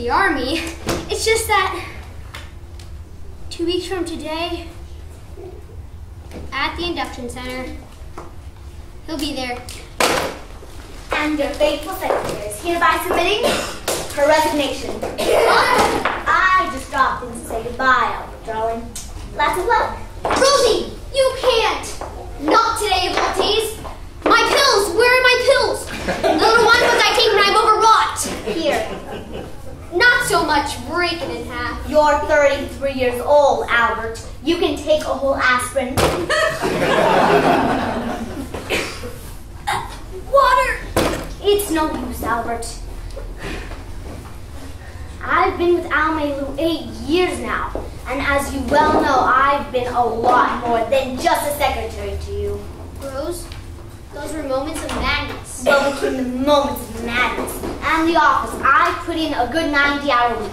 the army. It's just that two weeks from today, at the induction center, he'll be there. And your faithful secretary is hereby submitting her resignation. I just dropped in to say goodbye, Albert, darling. Lots of luck. Rosie, you can't! Not today, of all! My pills! Where are my pills? The little ones that I take when I'm overwrought! Here, Not so much break it in half. you're 33 years old, Albert. You can take a whole aspirin. Water! It's no use, Albert. I've been with Almaelou eight years now, and as you well know, I've been a lot more than just a secretary to you. Rose, those were moments of madness. Well, between the moments of madness and the office, I put in a good 90-hour week.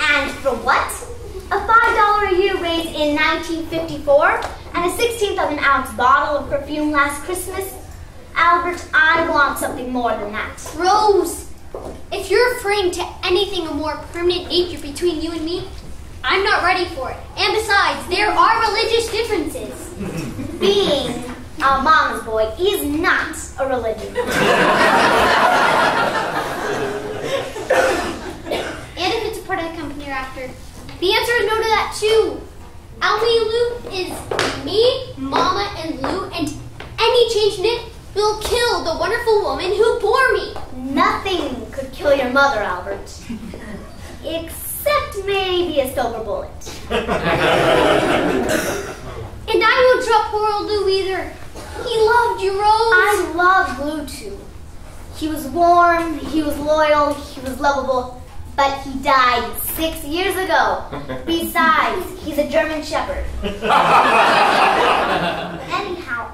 And for what? A $5 a year raise in 1954 and a 16th of an ounce bottle of perfume last Christmas? Albert, I want something more than that. Rose, if you're referring to anything of more permanent nature between you and me, I'm not ready for it. And besides, there are religious differences. Being a mama's boy is not a religion. And if it's a part of the company you're after, the answer is no to that too. Almaelou is me, Mama, and Lou, and any change in it will kill the wonderful woman who bore me. Nothing could kill your mother, Albert. Except maybe a silver bullet. And I won't drop poor old Lou either. He loved you, Rose. I love Blue too. He was warm, he was loyal, he was lovable, but he died six years ago. Besides, he's a German Shepherd. Anyhow,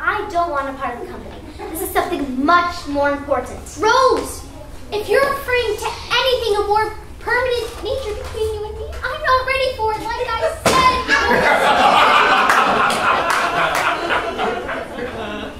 I don't want a part of the company. This is something much more important. Rose, if you're referring to anything of more permanent nature between you and me, I'm not ready for it, like I said.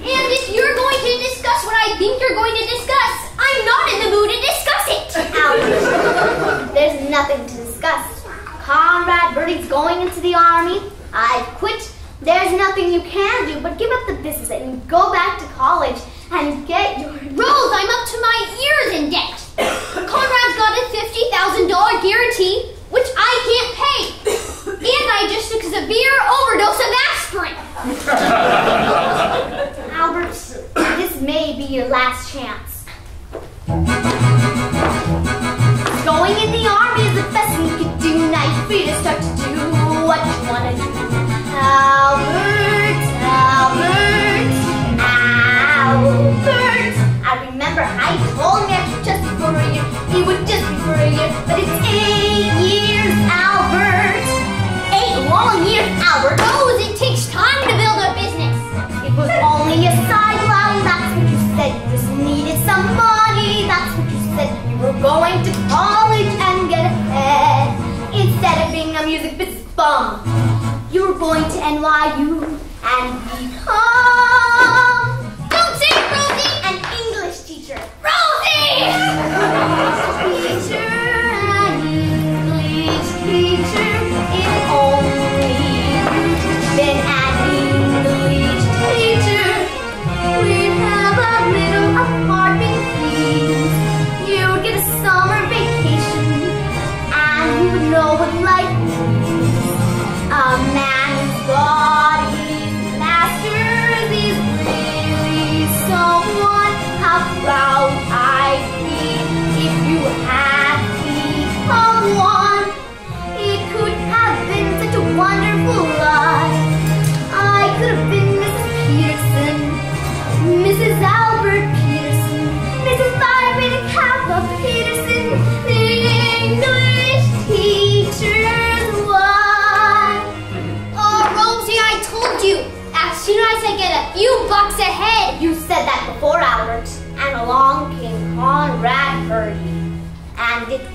and if you're going to discuss what I think you're going to discuss, I'm not in the mood to discuss it. Albert, there's nothing to discuss. Conrad Birdie's going into the army. I've quit. There's nothing you can do but give up the business and go back to college and get your Rose, I'm up to my ears in debt. Conrad's got a $50,000 guarantee, which I can't pay. And I just took a severe overdose of aspirin. Albert, this may be your last chance. Were going to NYU and become oh.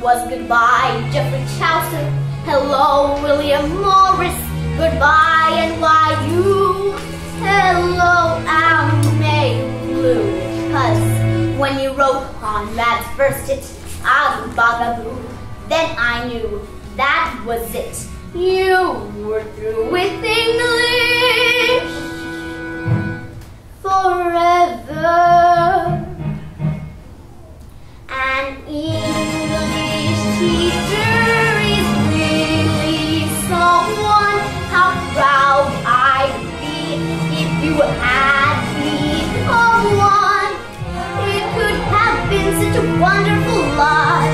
Was goodbye, Geoffrey Chaucer. Hello, William Morris. goodbye and why you hello I'm blue. Cause when you wrote on Conrad's first hit, Abu Bugaboo, then I knew that was it. You were through with English forever. An a wonderful life.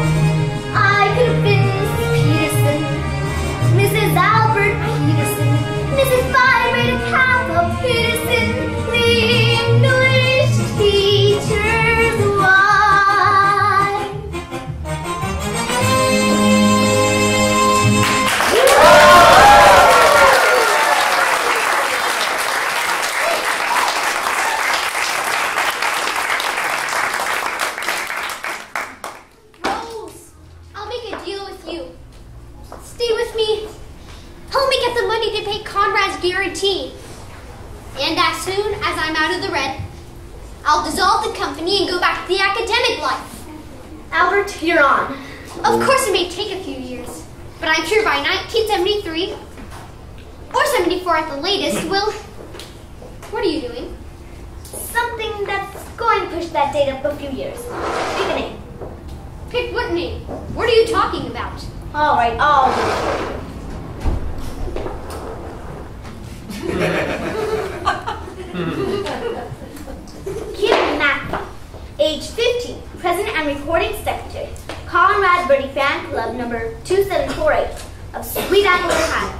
You're on. Of course, it may take a few years, but I'm sure by 1973 or 74 at the latest, we'll. What are you doing? Something that's going to push that date up a few years. Pick a name. Pick what name? What are you talking about? All right, I'll do it. Kim Mackey, age 15, president and recording secretary, Conrad Birdie Fan Club number 2748 of Sweet Apple, Ohio.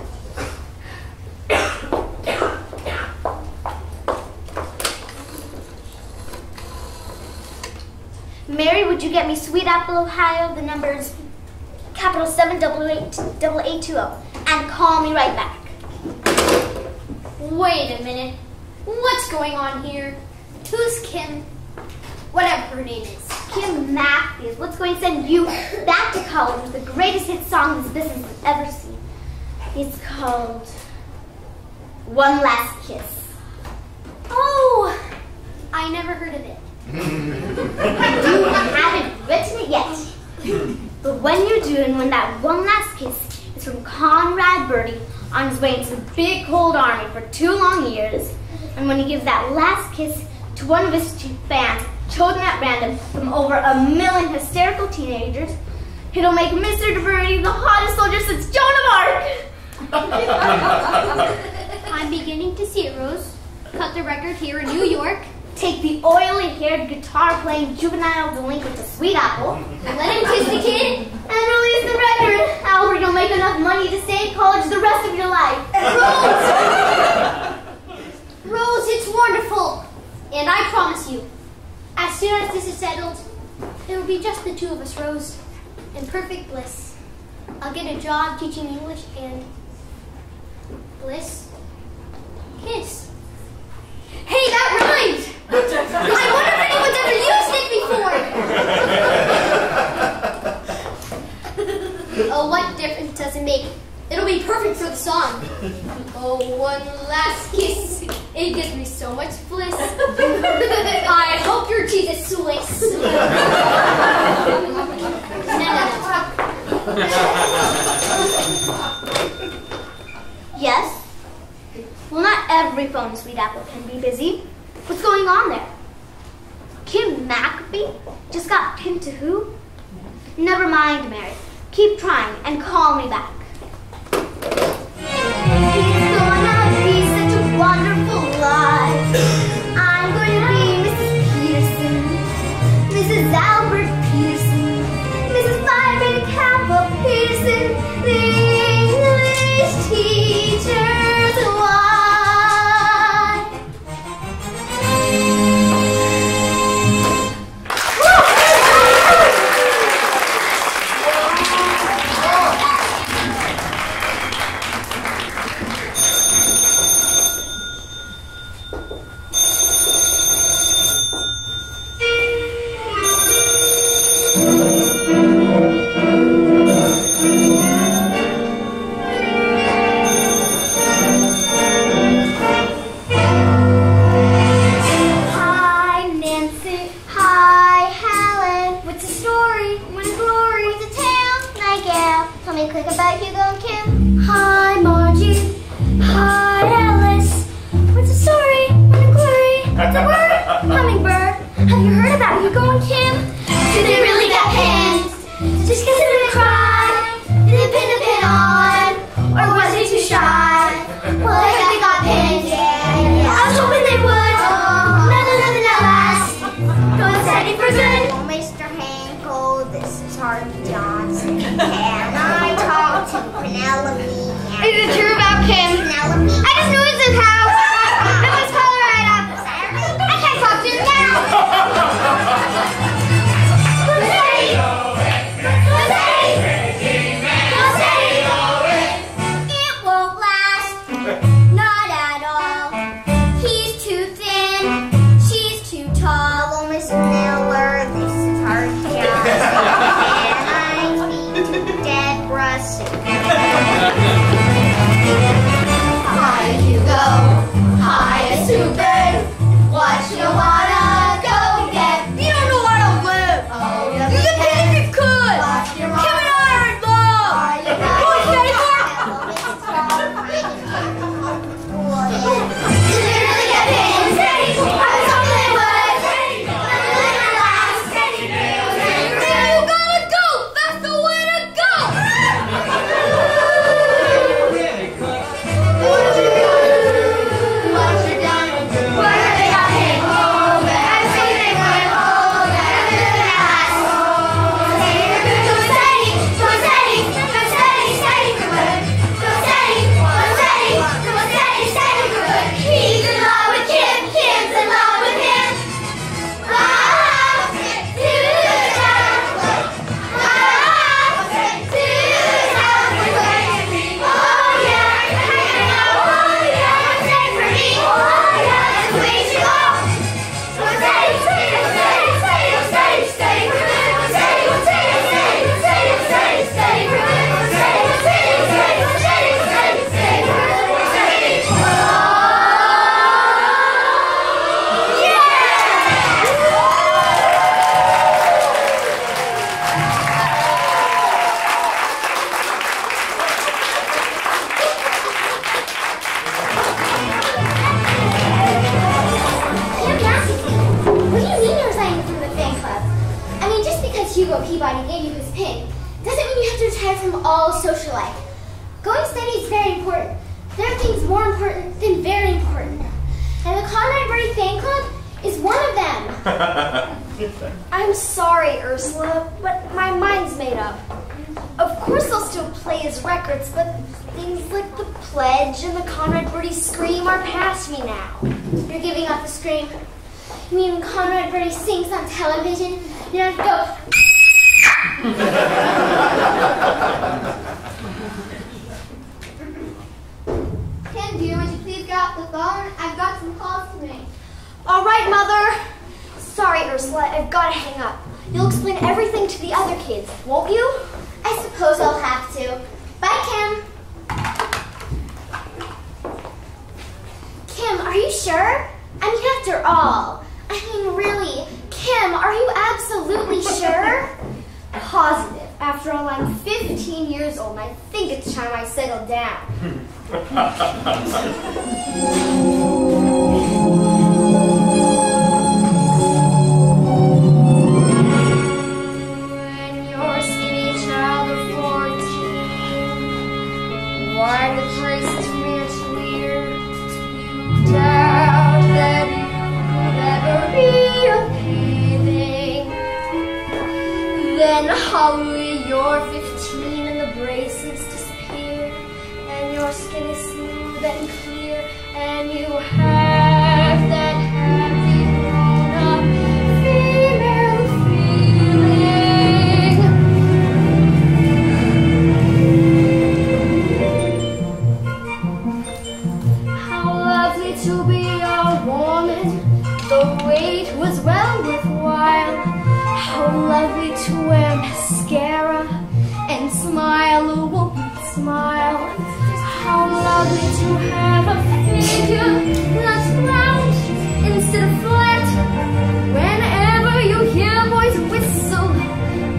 Mary, would you get me Sweet Apple, Ohio, the numbers capital 78820, and call me right back. Wait a minute. What's going on here? Who's Kim? Whatever her name is. Kim Matthews, what's going to send you back to college with the greatest hit song this business has ever seen? It's called One Last Kiss. Oh, I never heard of it. You haven't written it yet. But when you do, and when that one last kiss is from Conrad Birdie on his way into the big cold army for two long years, and when he gives that last kiss to one of his two fans, chosen at random from over a million hysterical teenagers, it'll make Mr. DeBirdie the hottest soldier since Joan of Arc. I'm beginning to see it, Rose. Cut the record here in New York. Take the oily-haired guitar-playing juvenile delinquent to Sweet Apple. Let him kiss the kid. and release the record. Albert, you'll make enough money to stay in college the rest of your life. Rose! Rose, it's wonderful. And I promise you, as soon as this is settled, it will be just the two of us, Rose, in perfect bliss. I'll get a job teaching English and bliss. Kiss. Hey, that rhymed! I wonder if anyone's ever used it before. oh, what difference does it make? It'll be perfect for the song. Oh, one last kiss. It gives me so much bliss. I hope your cheese is Swiss. Yes? Well, not every phone Sweet Apple can be busy. What's going on there? Kim MacAfee just got pinned to who? Never mind, Mary. Keep trying and call me back. Gonna Pledge and the Conrad Birdie Scream are past me now. You're giving up the scream. You mean when Conrad Birdie sings on television, you to go, Kim, dear, would you please get off the phone? I've got some calls to make. All right, Mother. Sorry, Ursula, I've got to hang up. You'll explain everything to the other kids, won't you? I suppose I'll have to. Bye, Kim. Kim, are you sure? I mean, after all. I mean, really. Kim, are you absolutely sure? Positive. After all, I'm 15 years old, and I think it's time I settled down. Then hardly you're 15 and the braces disappear, and your skin is smooth and clear, and you have smile a woman smile. How lovely to have a figure that's round instead of flat. Whenever you hear boys whistle,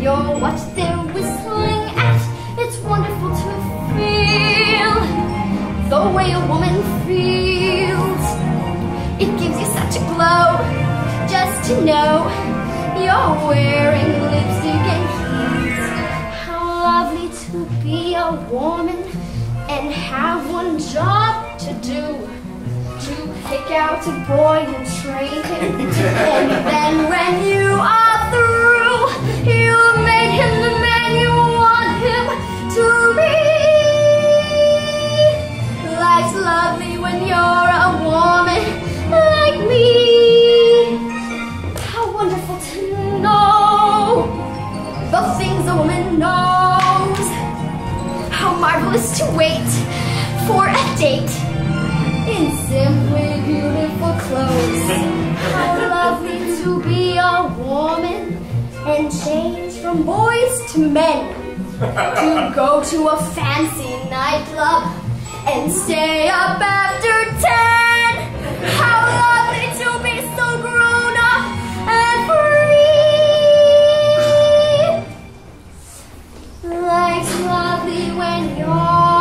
you're what they're whistling at. It's wonderful to feel the way a woman feels. It gives you such a glow just to know you're wearing lipstick and to be a woman and have one job to do. To pick out a boy and train him. and then when you are through, you make him the man you want him to be. Life's lovely when you're a woman to wait for a date in simply beautiful clothes. How lovely to be a woman and change from boys to men. To go to a fancy nightclub and stay up after ten. How when you're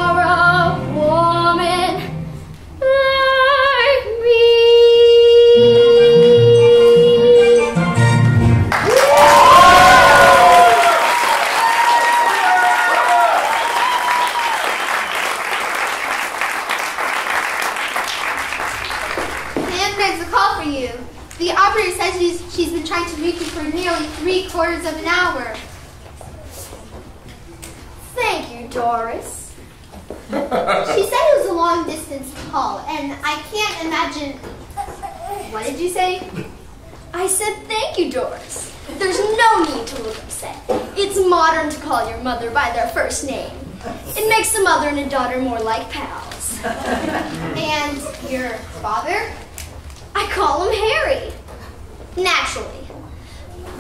and daughter more like pals. and your father? I call him Harry. Naturally.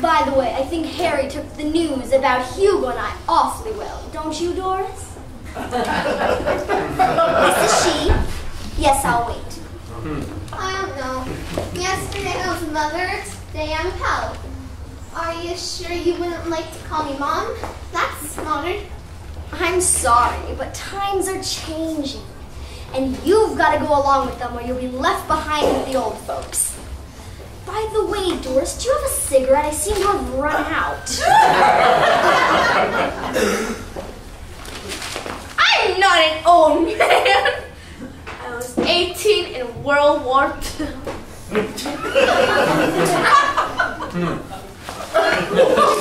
By the way, I think Harry took the news about Hugh times are changing. And you've got to go along with them or you'll be left behind with the old folks. By the way, Doris, do you have a cigarette? I seem to have run out. I'm not an old man. I was 18 in World War II.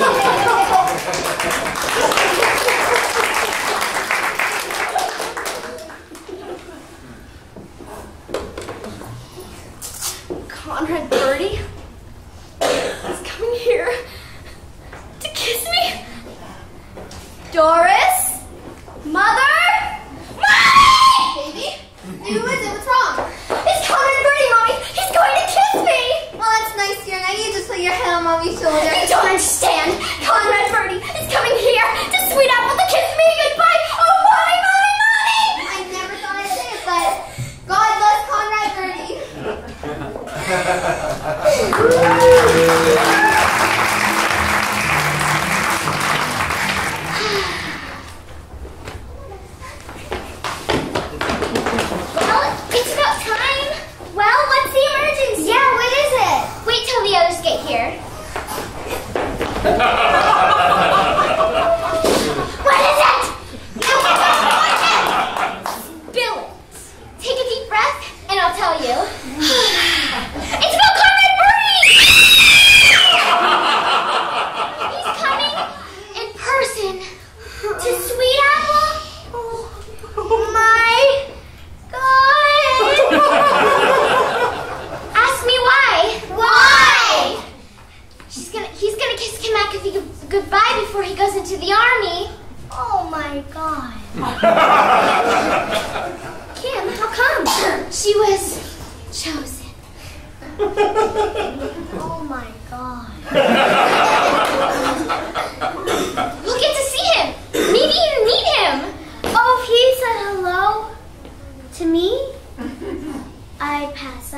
to me, I pass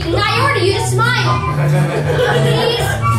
I ordered you to smile. Please.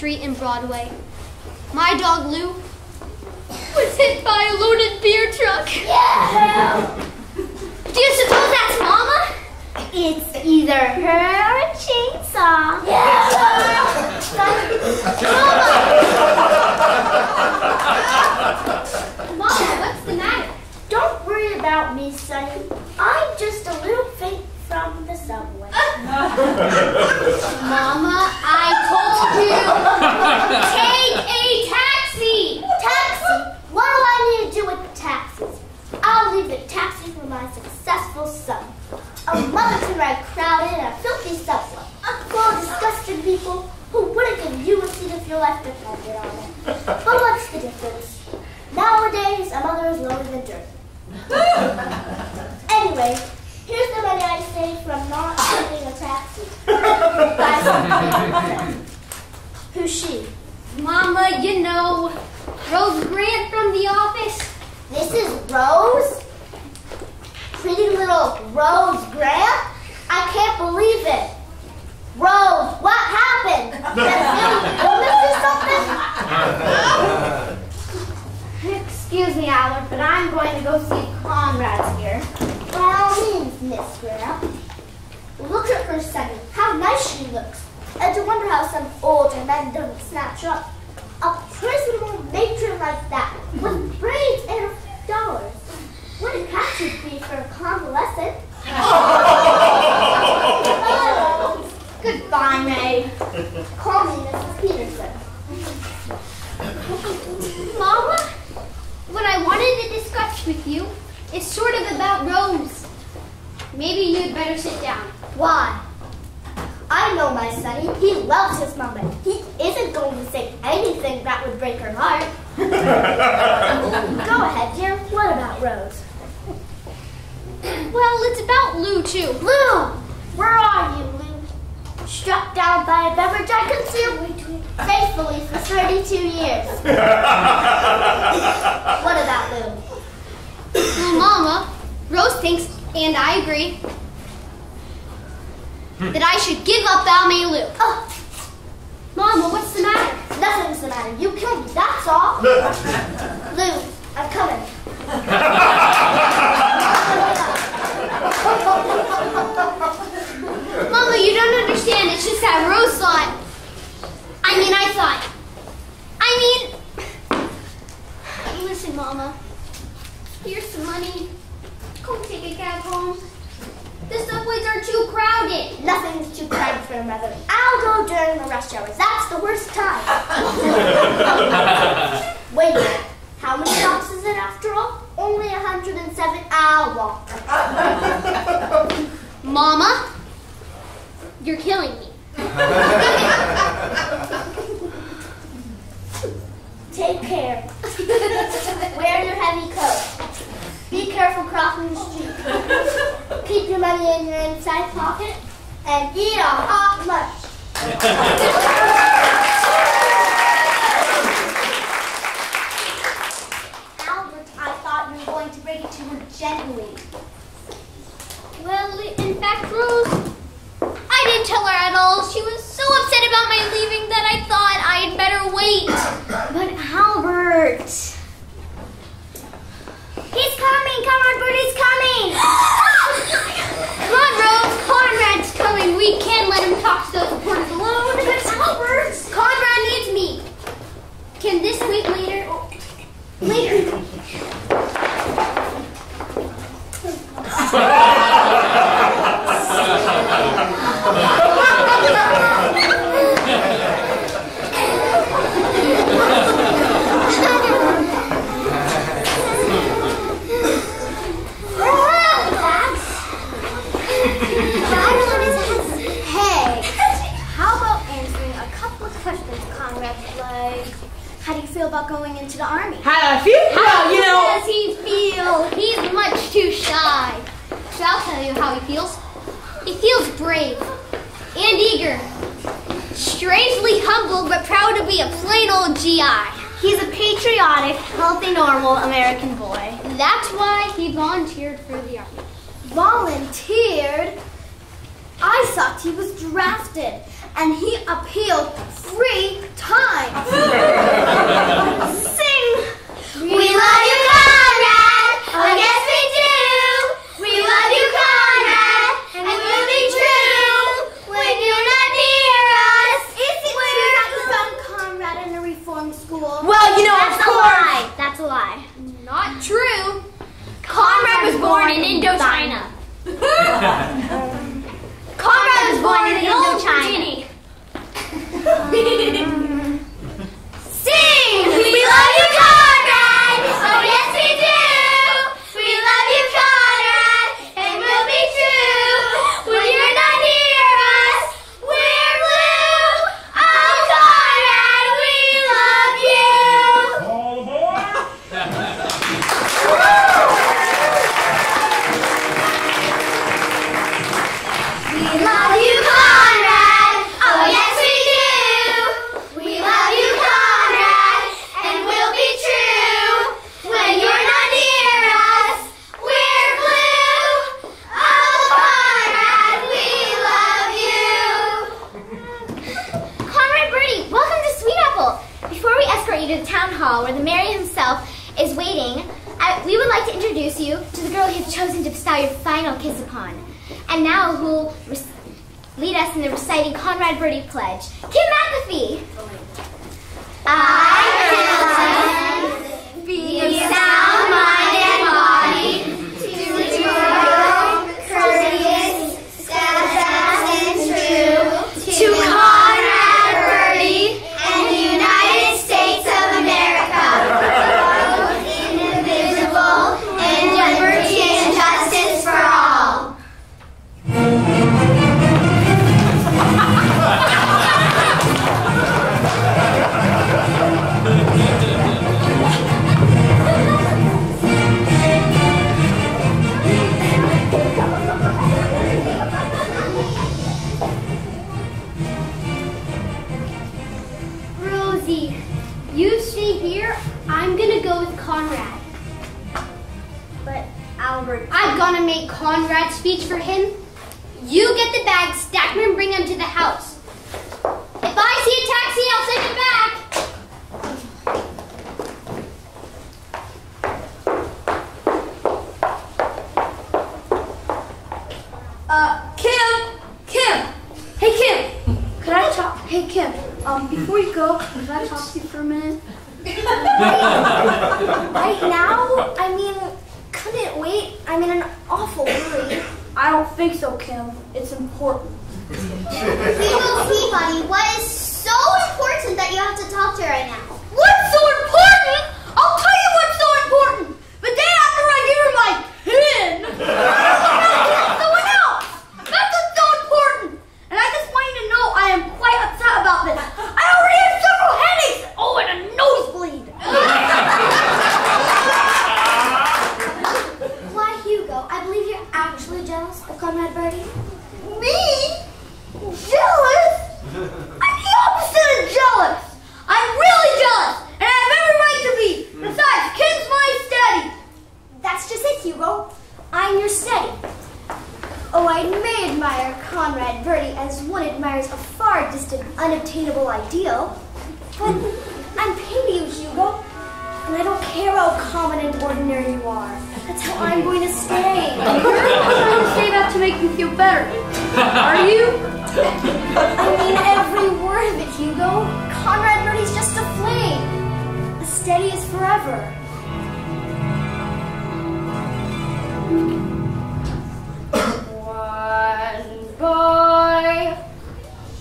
Street and Broadway. My dog Lou was hit by a loaded beer truck. Yeah! Do you suppose that's Mama? It's either her or a chainsaw. Yeah! Mama! Mama, what's the matter? Don't worry about me, Sonny. I'm just a little faint from the subway. Mama, I told Take that I should give up Almaelou. Oh, Mama, what's the matter? nothing's the matter. You killed me, that's all. Lou, I'm coming. Mama, you don't understand. It's just that Rose thought. I mean, I thought. I mean. Listen, Mama. Here's some money. Go take a cab home. The subways are too crowded. Nothing's too crowded for a mother. I'll go during the rush hours. That's the worst time. Wait a minute. How many blocks is it after all? Only 107. I'll walk. Mama, you're killing me. Take care. Wear your heavy coat. Be careful crossing the street. Keep your money in your inside pocket and eat a hot lunch. Albert, I thought you were going to bring it to her gently. Well, in fact, Rose, I didn't tell her at all. She was so upset about my leaving that I thought I'd better wait. But Albert. He's coming! Come on, Bert, he's coming! Come on, Rose. Conrad's coming. We can't let him talk to those reporters alone. But Albert, Conrad needs me. Can this wait later? Later. Hey, how about answering a couple of questions, Conrad? Like, how do you feel about going into the army? How do I feel? How Well, you know, does he feel? He's much too shy. So I'll tell you how he feels. He feels brave and eager. Strangely humble, but proud to be a plain old GI. He's a patriotic, healthy, normal American boy. That's why he volunteered for the army. Volunteered? I thought he was drafted, and he appealed three times. Sing! We love you, Conrad! Oh, yes, we do! We love you, Conrad! And we'll be true when you're not near us! Is it true that you found Conrad in a reform school? well, you know, of That's a lie. That's a lie. Not true. Conrad was born in Indochina. Conrad was born in Indochina. Sing! We love you, Conrad!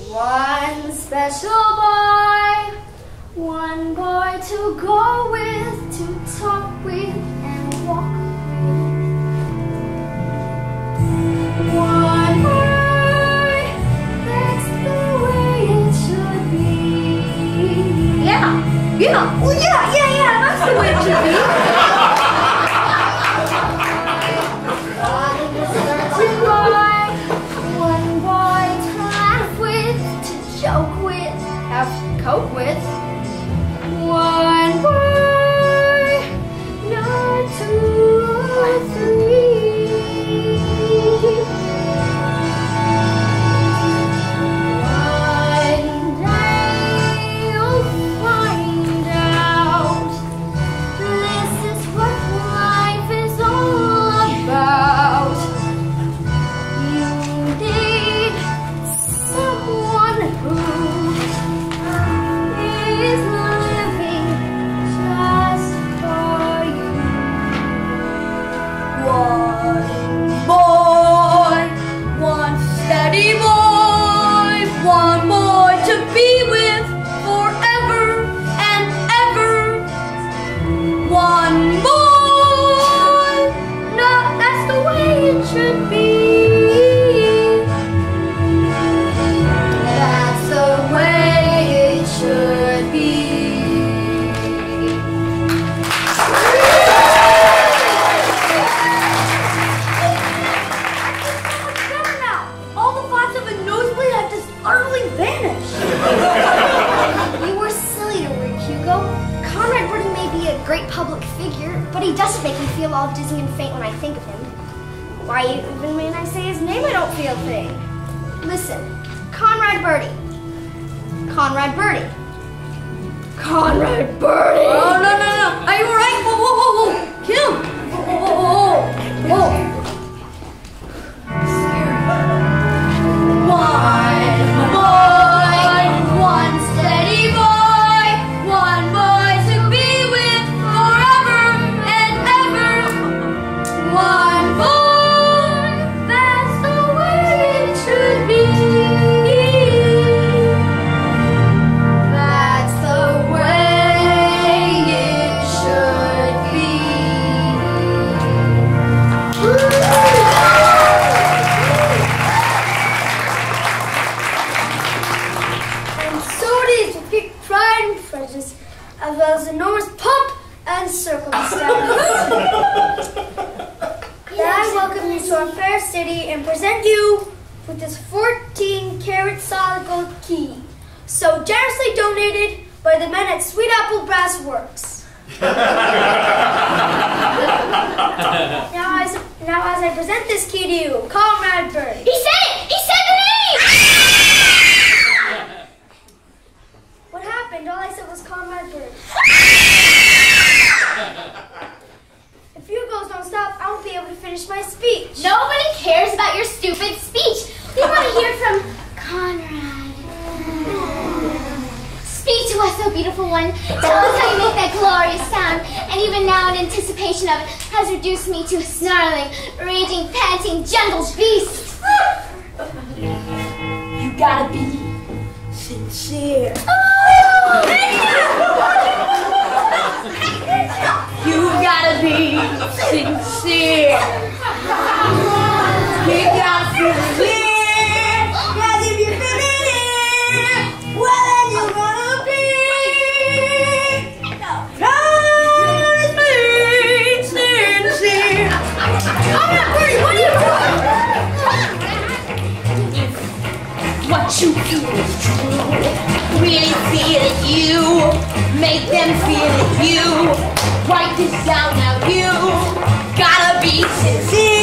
One special boy, one boy to go with, to talk with, and walk with. One boy, that's the way it should be. Yeah, yeah, oh yeah, yeah, yeah, that's the way it should be. Red Birdie. one that loves how you make that glorious sound, and even now in anticipation of it has reduced me to a snarling, raging, panting jungle beast. you gotta be sincere. Oh, you gotta be sincere. You gotta be sincere. what you feel is true. Really feel it, you. Make them feel it, you. Write this down now, you. Gotta be sincere.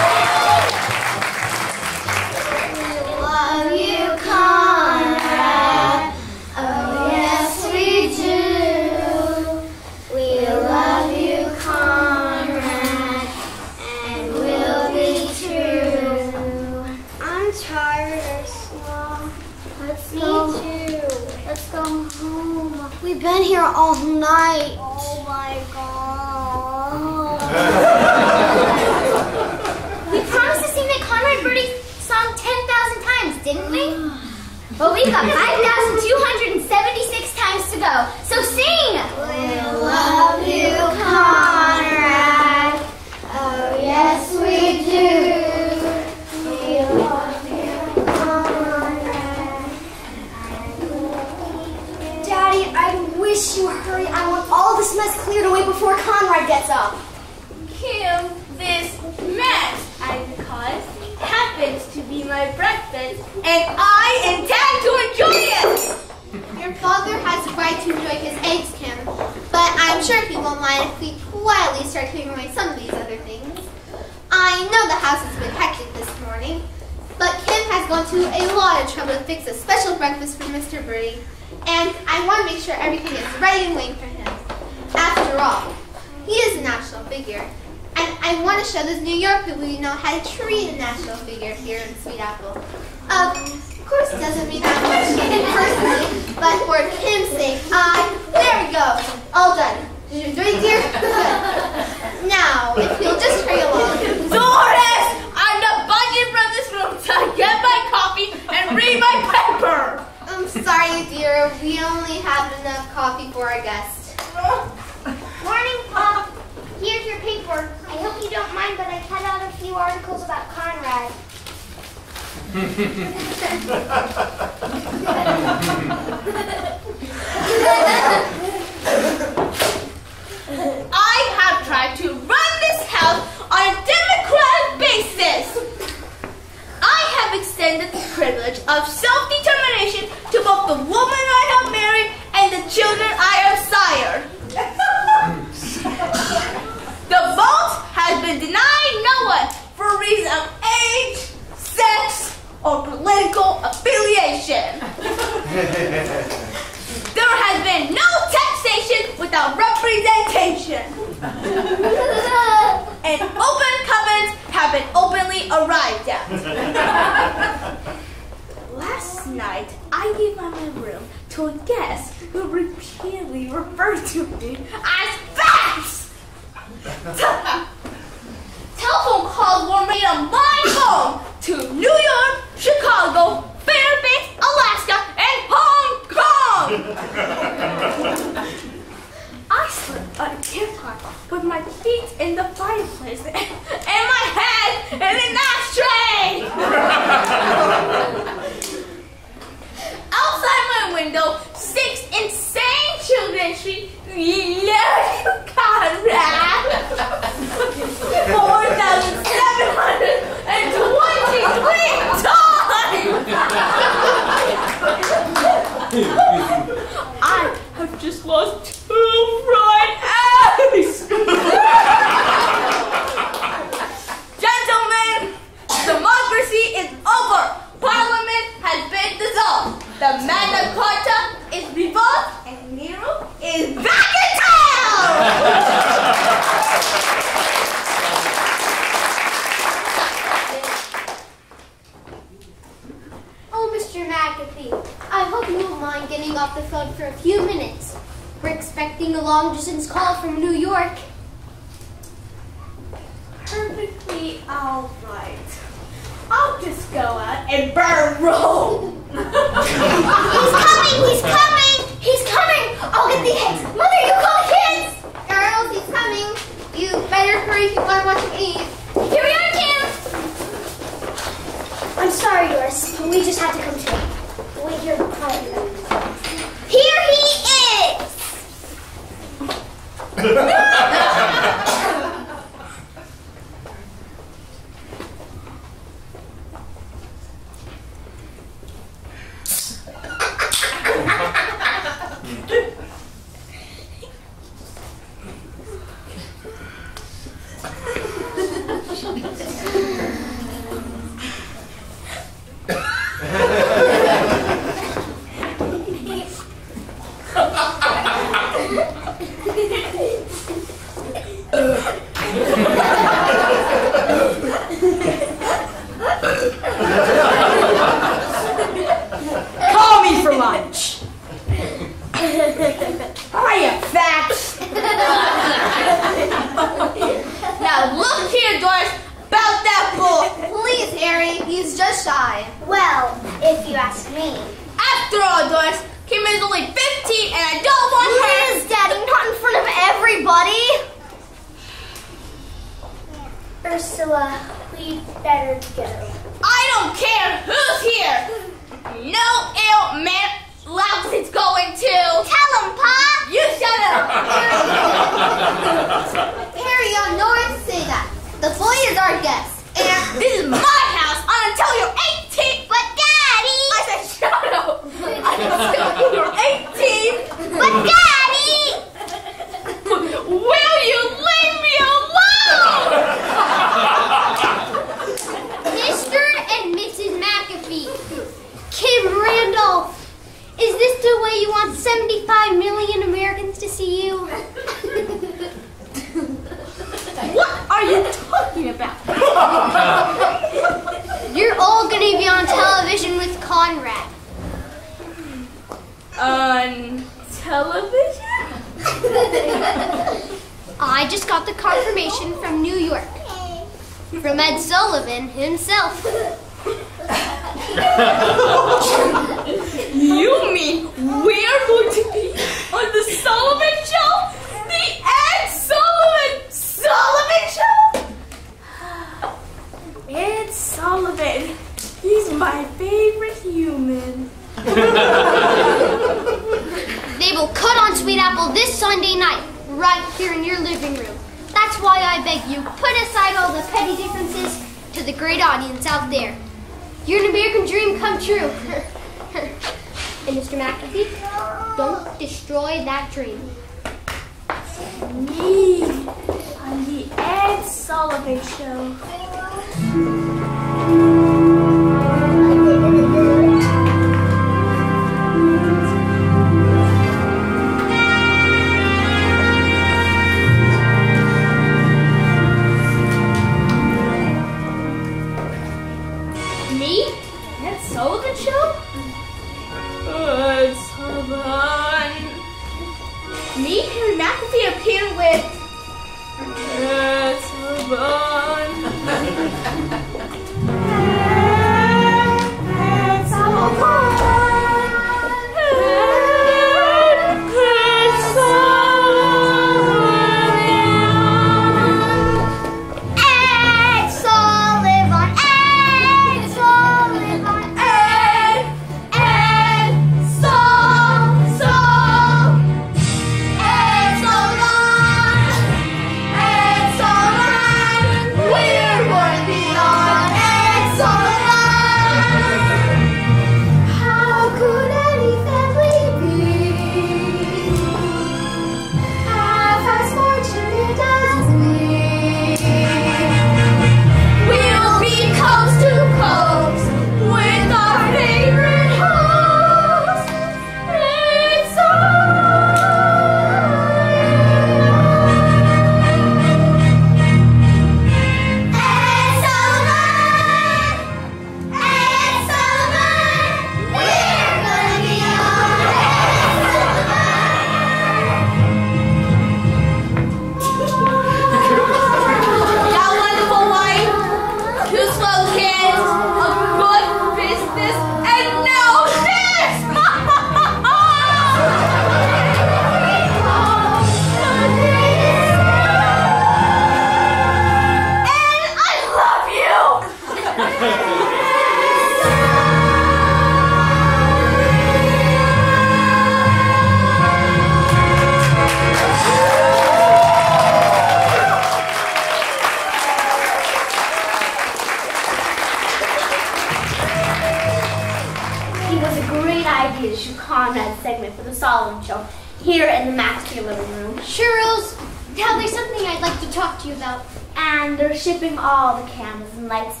Here in the MacAfee living room. Sure, Rose. Now there's something I'd like to talk to you about. And they're shipping all the cameras and lights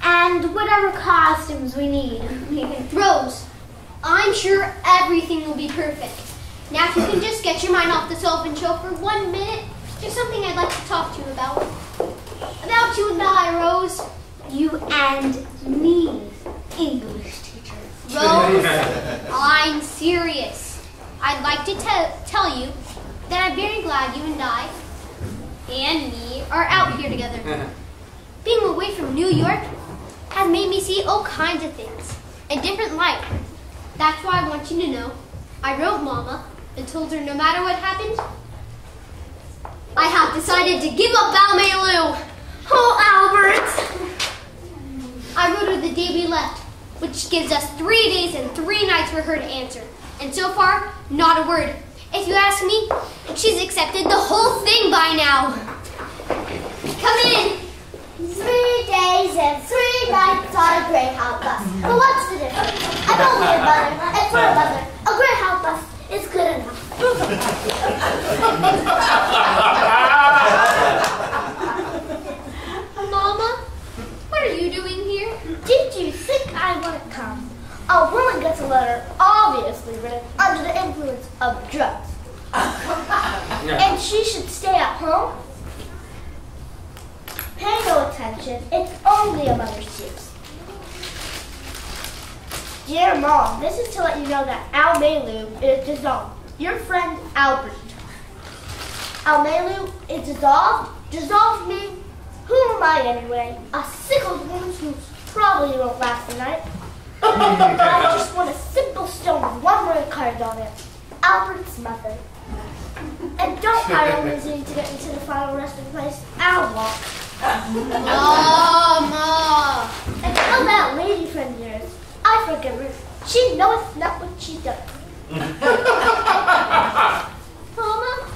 and whatever costumes we need. Rose, I'm sure everything will be perfect. Now, if you can just get your mind off the Sullivan Show for one minute, there's something I'd like to talk to you about. About you and I, Rose. you and me, English teacher. Rose, I'm serious. I'd like to te- tell you that I'm very glad you and I and me are out here together. Being away from New York has made me see all kinds of things in different light. That's why I want you to know I wrote Mama and told her no matter what happened, I have decided to give up Almaelou. Oh, Albert! I wrote her the day we left, which gives us three days and three nights for her to answer. And so far, not a word. If you ask me, she's accepted the whole thing by now. Come in. Three days and three nights on a Greyhound bus. But what's the difference? I'm only a mother, and for a mother, a Greyhound bus is good enough. Mama, what are you doing here? Did you think I come? A woman gets a letter obviously written under the influence of drugs. and she should stay at home? Pay no attention. It's only a mother's tears. Dear Mom, this is to let you know that Almaelou is dissolved. Your friend Albert. Almaelou is dissolved? Dissolved me? Who am I anyway? A sickled woman who probably won't last the night. But I just want a simple stone with one word carved on it. Albert's mother. And don't hire Lizzie to get into the final resting place. I'll walk. Mama. And tell that lady friend of yours, I forgive her. She knoweth not what she does. Mama,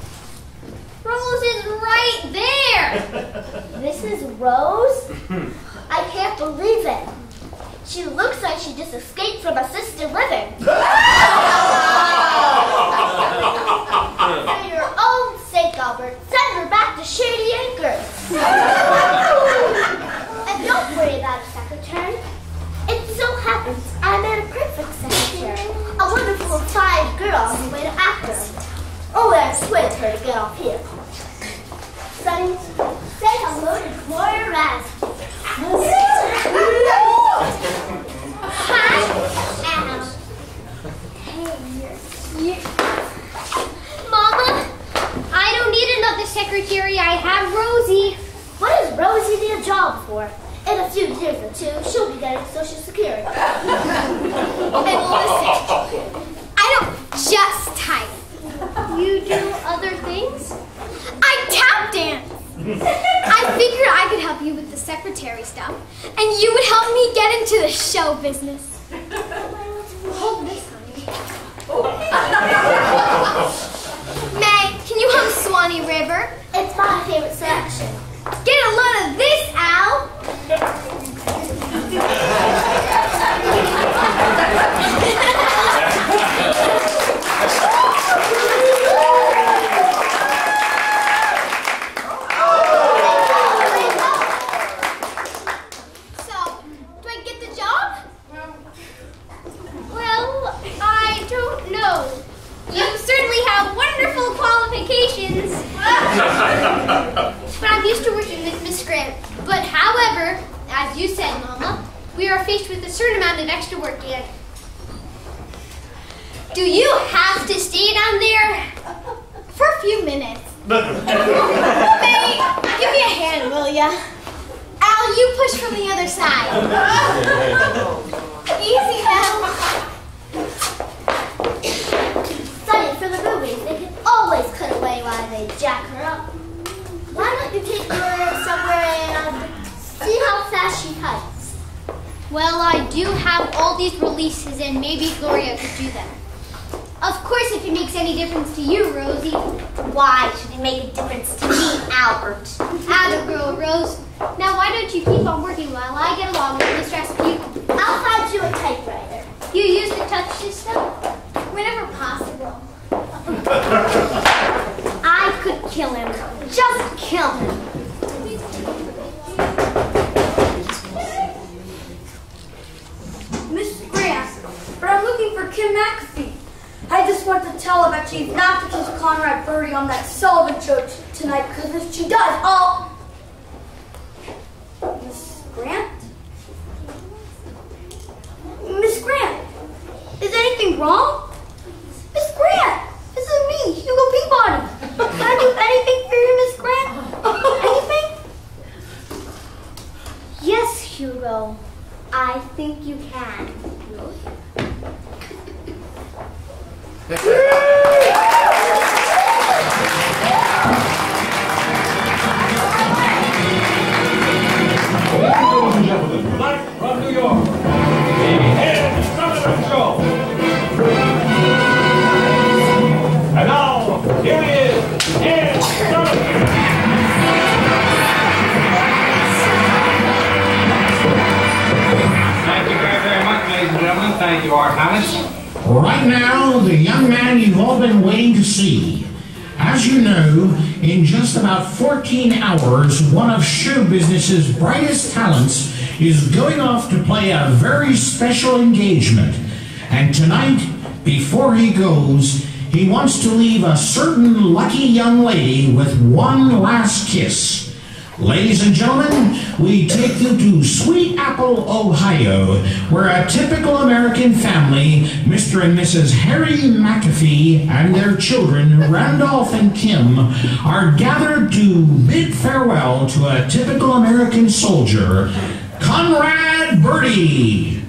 Rose is right there. This is Rose? I can't believe it. She looks like she just escaped from assisted living. For your own sake, Albert, send her back to Shady Acres. and don't worry about a secretary. It so happens I met a perfect secretary. A wonderful fine girl on the way to Acton. Oh, I persuaded her to get off here. Sonny, say hello to Gloria Anna. Mama, I don't need another secretary. I have Rosie. What does Rosie need a job for? In a few years or two, she'll be getting Social Security. And listen, I don't just type. You do other things? I tap dance. I figured I could help you with the secretary stuff, and you would help me get into the show business. Hold this, honey. May, can you hum Swanee River? It's my favorite selection. Get a load of this, business's brightest talents is going off to play a very special engagement. And tonight, before he goes, he wants to leave a certain lucky young lady with one last kiss. Ladies and gentlemen, we take you to Sweet Apple, Ohio, where a typical American family, Mr. and Mrs. Harry MacAfee and their children, Randolph and Kim, are gathered to bid farewell to a typical American soldier, Conrad Birdie.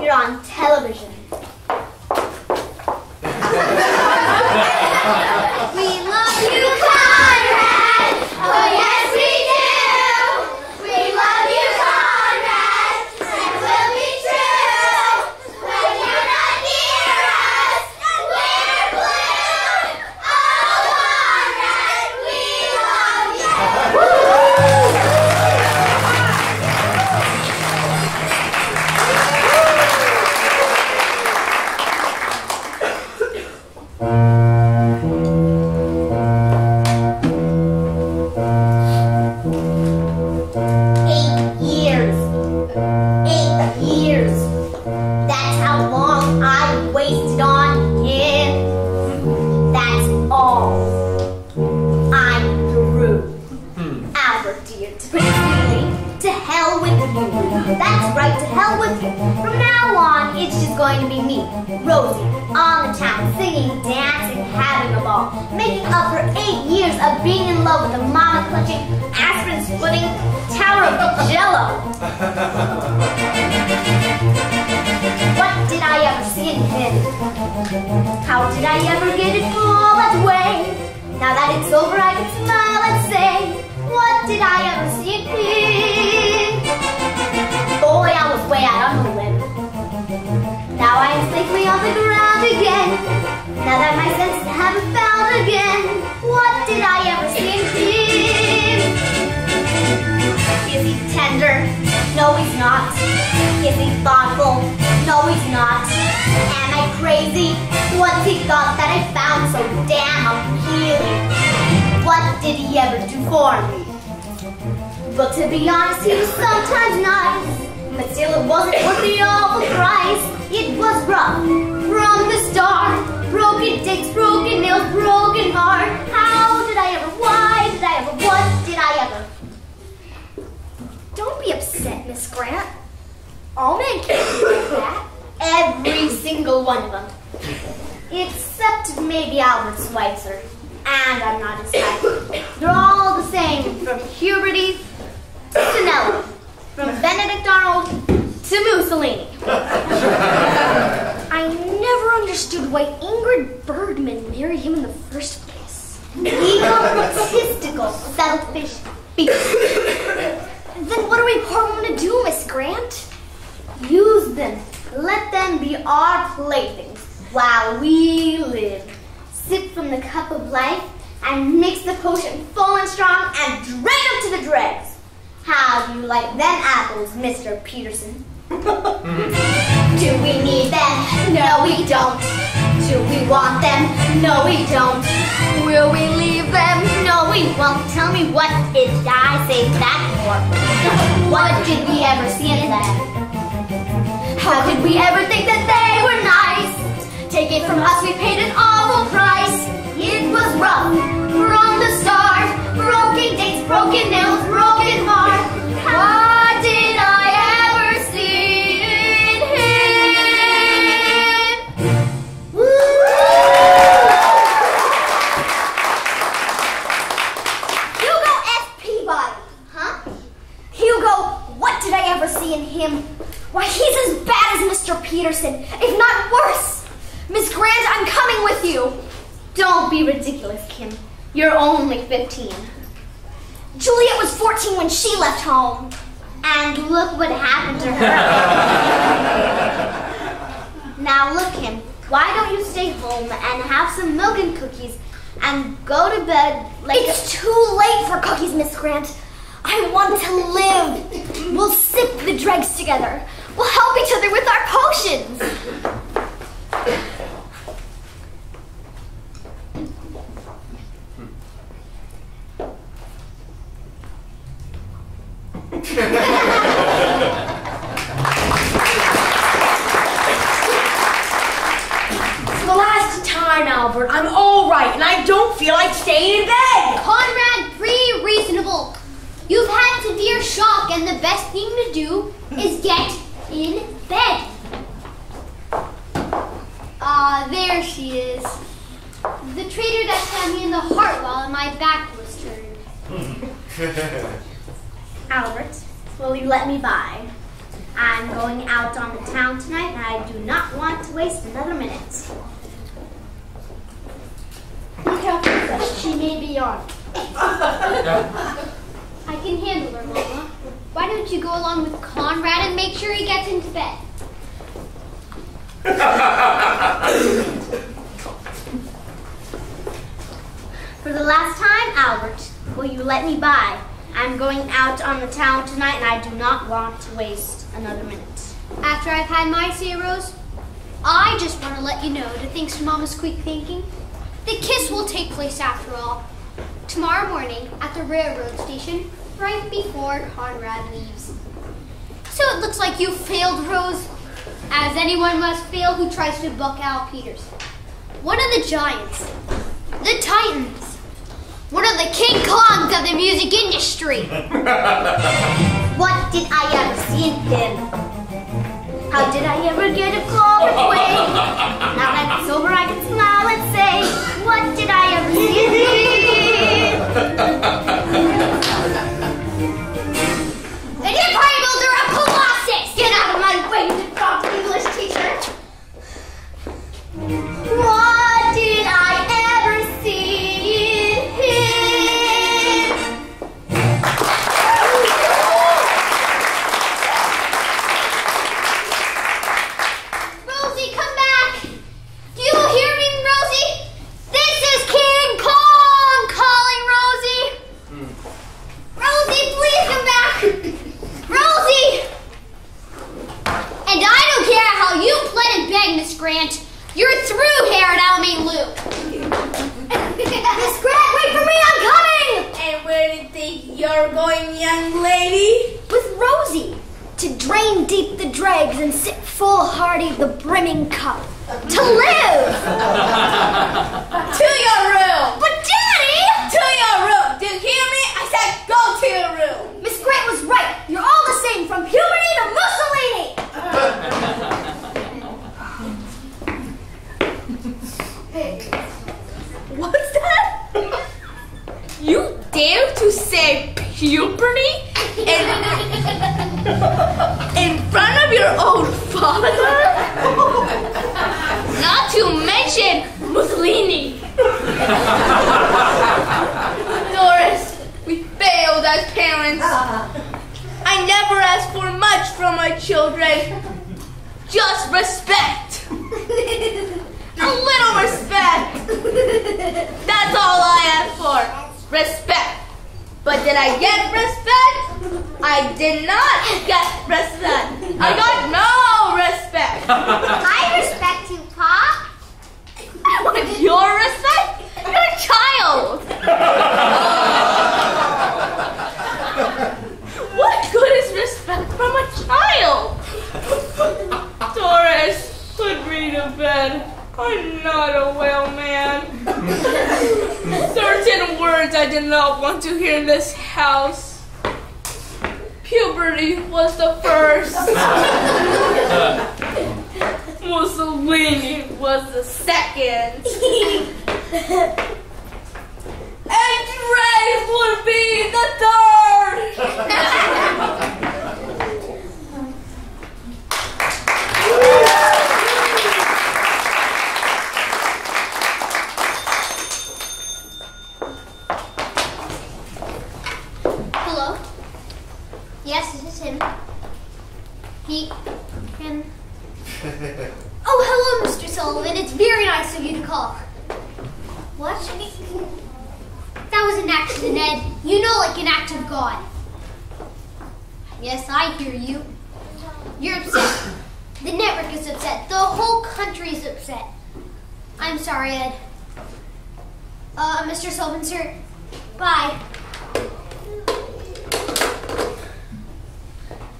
You're on television. did he ever do for me. But to be honest, he was sometimes nice. But still it wasn't worth the awful price. It was rough from the start. Broken dicks, broken nails, broken heart. How did I ever, why did I ever, what did I ever? Don't be upset, Miss Grant. All men can do like that. Every single one of them. Except maybe Albert Schweitzer. And I'm not his type from puberty tries to buck Al Peters. What are the Giants? The Titans. What are the King Kongs of the music industry? what did I ever see in them? How did I ever get a call away? now that it's I plead Miss Grant. You're through here at Almaelou. Miss Grant, wait for me, I'm coming! And where do you think you're going, young lady? With Rosie to drain deep the dregs and sip full hearty the brimming cup. To live! To your room! But Daddy! To your room! Do you hear me? I said go to your room! Miss Grant was right. You're all the same from puberty to Mussolini. What's that? You dare to say puberty in, in front of your own father? Not to mention Mussolini. Doris, we failed as parents. I never ask for much from my children. Just respect. A little respect. That's all I ask for. Respect. But did I get respect? I did not get respect. I got no respect. I respect you, Pa. I want your respect? You're a child. what good is respect from a child? Doris, put me to bed. I'm not a well man. Certain words I did not want to hear in this house. Puberty was the first. Mussolini was the second. and Drake would be the third. Hello? Yes, this is him. He. him. Oh, hello, Mr. Sullivan. It's very nice of you to call. What? That was an accident, Ed. You know, like an act of God. Yes, I hear you. You're upset. The network is upset. The whole country is upset. I'm sorry, Ed. Uh, Mr. Sullivan, sir. Bye.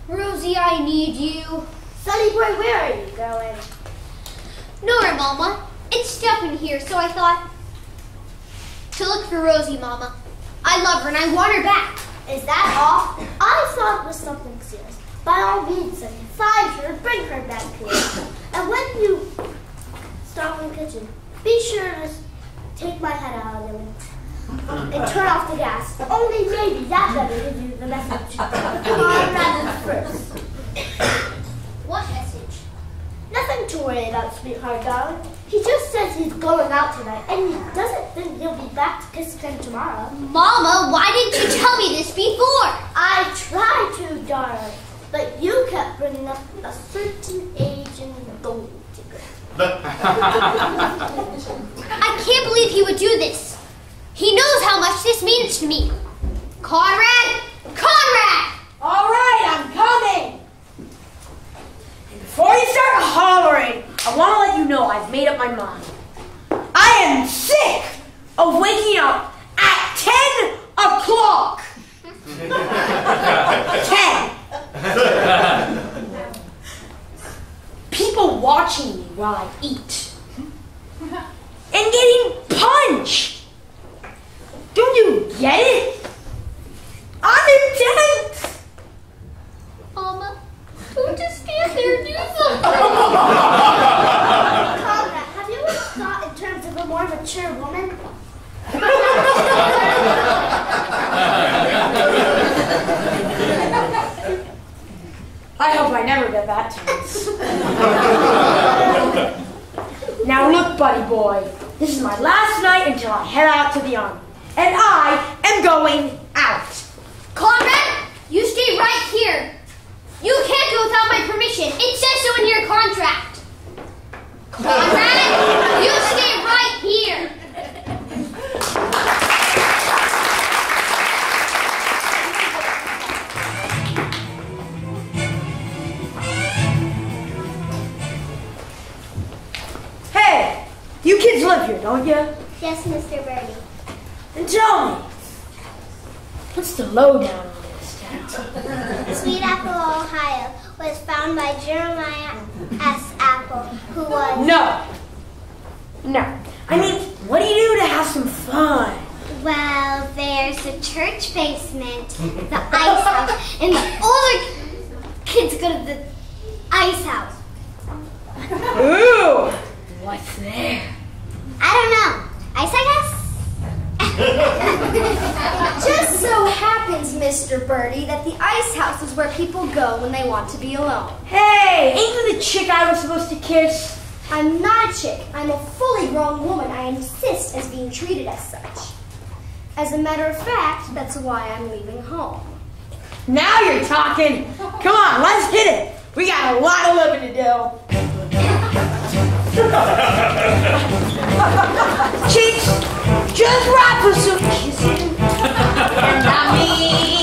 Rosie, I need you. Sonny boy, where are you going? Nowhere, Mama. It's Stefan here, so I thought to look for Rosie, Mama. I love her and I want her back. Is that all? I thought it was something serious. By all means, Sonny, find her bring her back here. and when you stop in the kitchen, be sure to take my head out of the oven and turn off the gas. Only maybe that better give you the message. Conrad first. What message? Nothing to worry about, sweetheart, darling. He just says he's going out tonight, and he doesn't think he'll be back to Kissington tomorrow. Mama, why didn't you tell me this before? I tried to, darling, but you kept bringing up a certain age and gold digger. I can't believe he would do this. He knows how much this means to me. Conrad! Conrad! All right, I'm coming. And before you start hollering, I want to let you know I've made up my mind. I am sick of waking up at 10 o'clock. 10. People watching me while I eat. And getting punched. Don't you get it? I'm intense. Mama, Who just stand there and do something? Conrad, have you ever thought in terms of a more mature woman? I hope I never get that chance. now look, buddy boy, this is my last night until I head out to the army. And I am going out. Conrad, you stay right here. You can't go without my permission. It says so in your contract. Conrad, you stay right here. Hey, you kids live here, don't you? Yes, Mr. Birdie. And tell me, what's the lowdown on this town? Sweet Apple, Ohio was found by Jeremiah S. Apple, who was, No. No. I mean, what do you do to have some fun? well, there's a church basement, the ice house, and the older kids go to the ice house. Ooh, what's there? I don't know. Ice, I guess? Just so happens, Mr. Birdie, that the ice house is where people go when they want to be alone. Hey, ain't you the chick I was supposed to kiss? I'm not a chick. I'm a fully grown woman. I insist as being treated as such. As a matter of fact, that's why I'm leaving home. Now you're talking. Come on, let's hit it. We got a lot of living to do. Cheeks, just right for some kissing. And I mean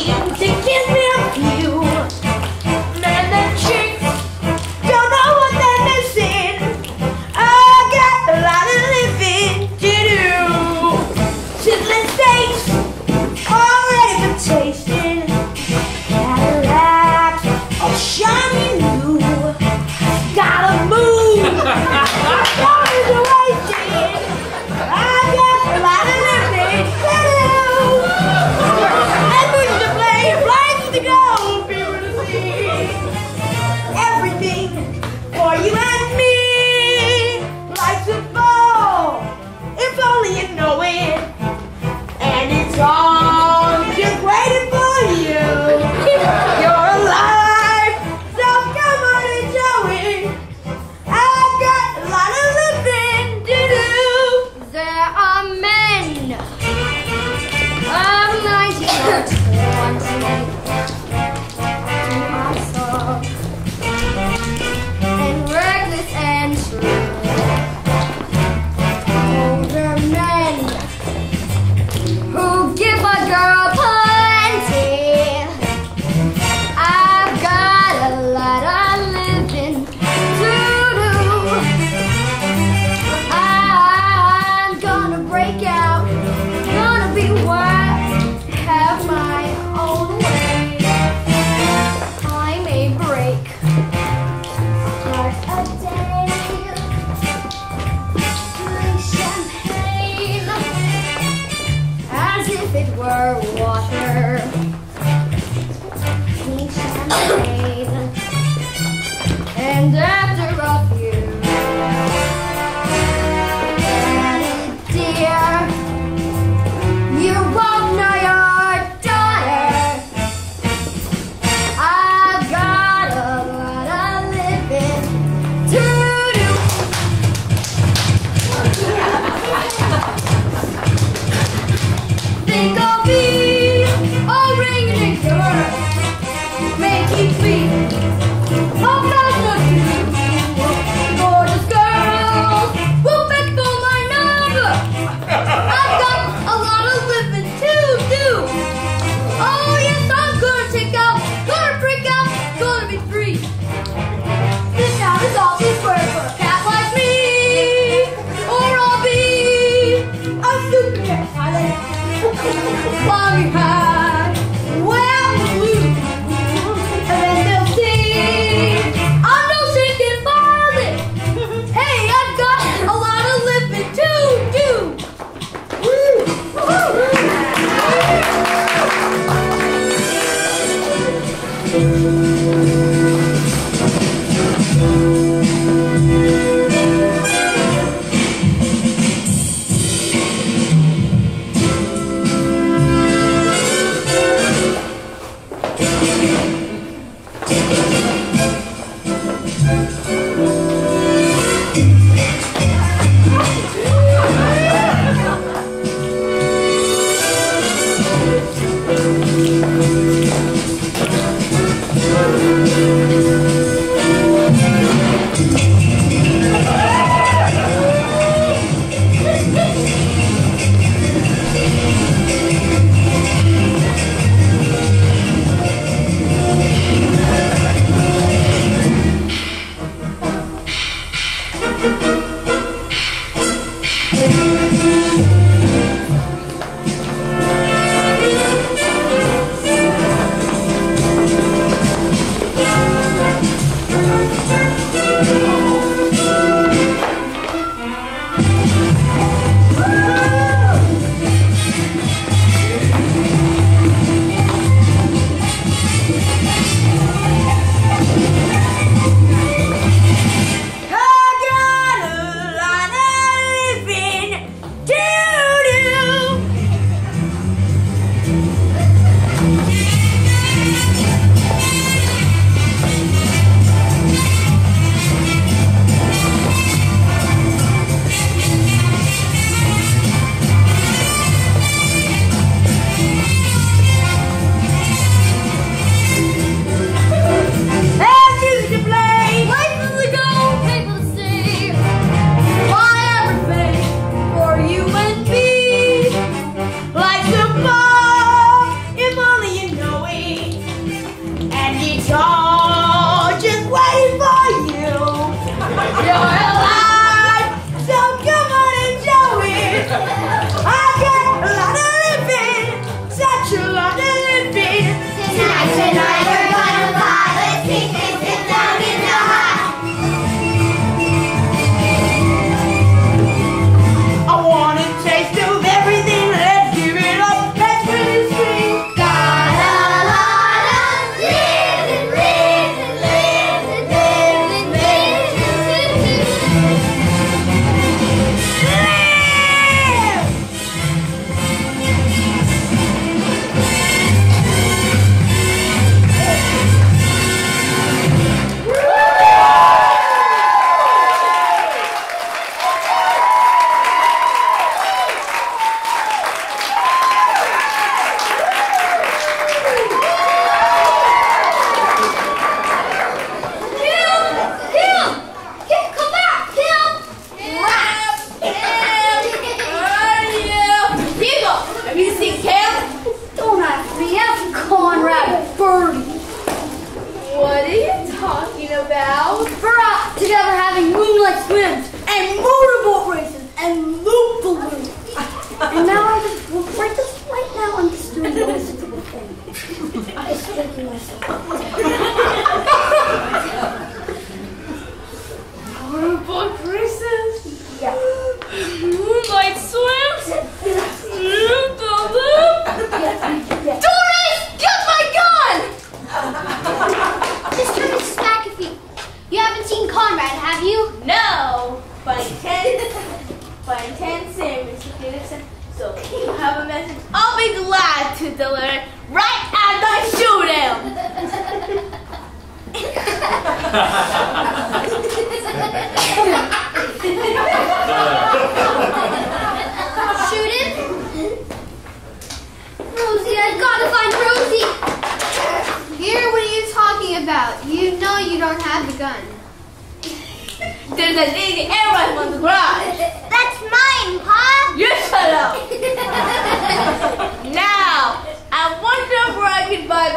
There's a easy air rifle in the garage. That's mine, Pa. You shut up. now, I wonder where I can buy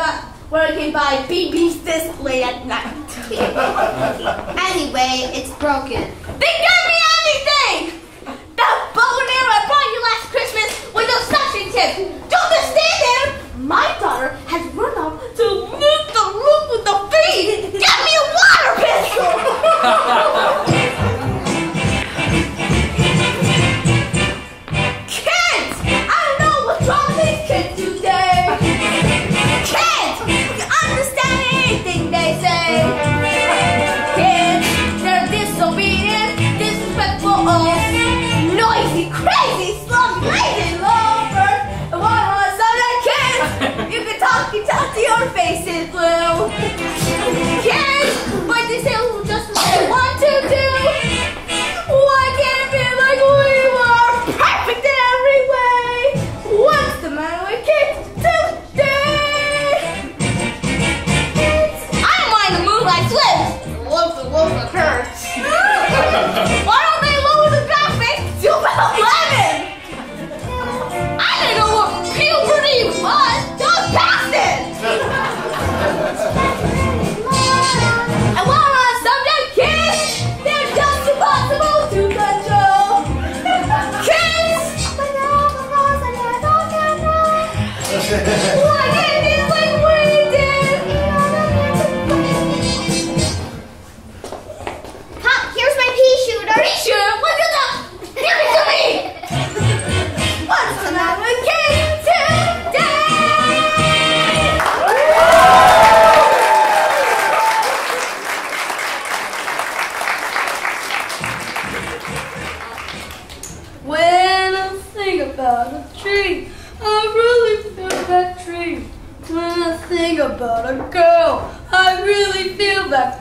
where I can buy BBs this late at night. Anyway, it's broken. They gave me anything! That bow and arrow I brought you last Christmas with those suction tips! Don't just stand there! My daughter has run off to loot the roof with the feed! Get me a water pistol! you talk to your faces blue.